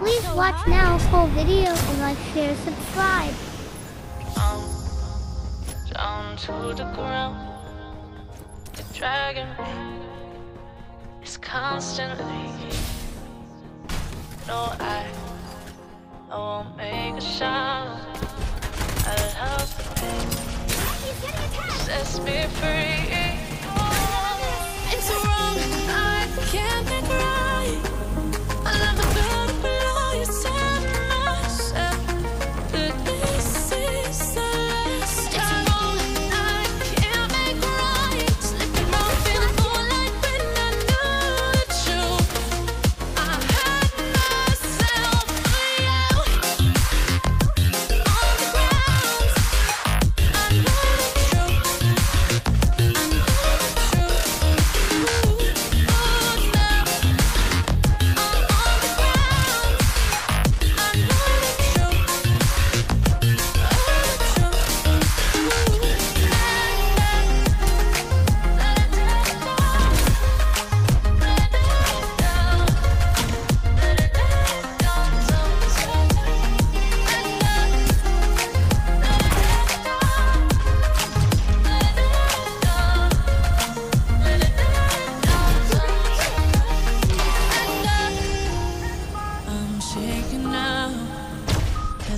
Please watch now full video and like, share, subscribe. Um, down to the ground, the dragon is constantly. No, I, I won't make a. I love the pain. Me free.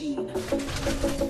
machine.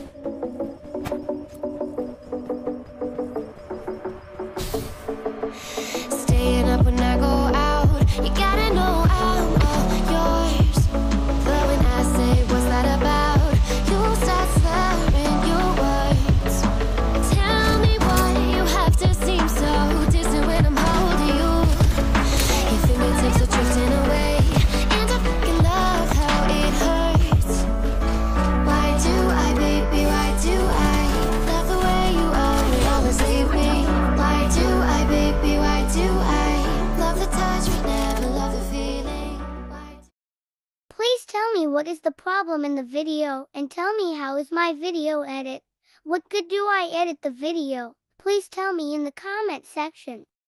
What is the problem in the video and tell me how is my video edit. What good do I edit the video? Please tell me in the comment section.